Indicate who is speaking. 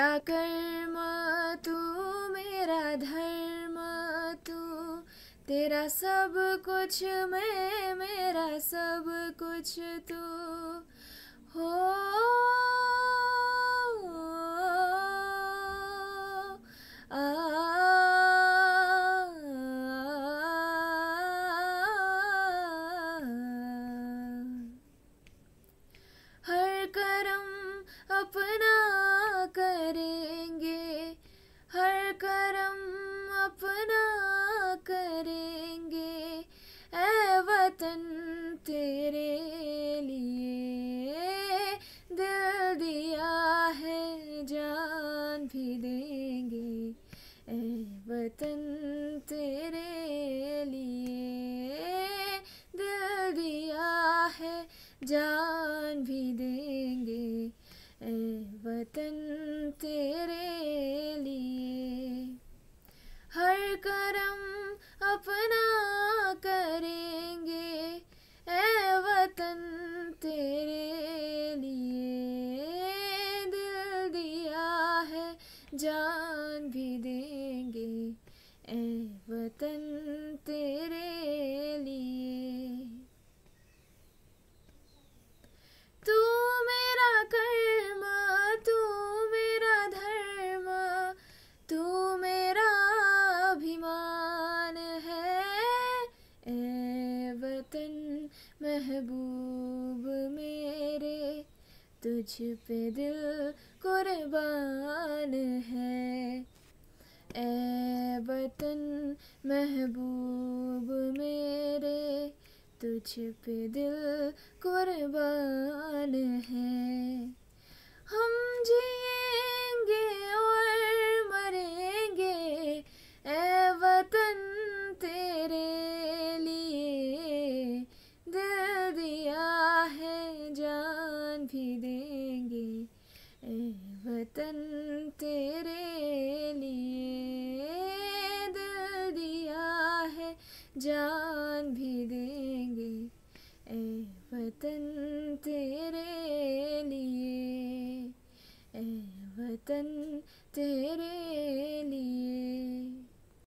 Speaker 1: मेरा कर्म तू मेरा धर्म तू तेरा सब कुछ मैं मेरा सब कुछ तू अपना करेंगे ए वतन तेरे लिए। दिल दिया है, जान भी देंगे ए वतन तेरे लिए। दिल दिया है, जान भी देंगे ए वतन तेरे लिए हर करम अपना करेंगे ए वतन तेरे लिए दिल दिया है जान तुझ पे दिल कुर्बान है। ए वतन महबूब मेरे तुझ पे दिल कुर्बान है। वतन तेरे लिए दिल दिया है, जान भी देंगे। ए वतन तेरे लिए ए वतन तेरे लिए।